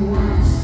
words.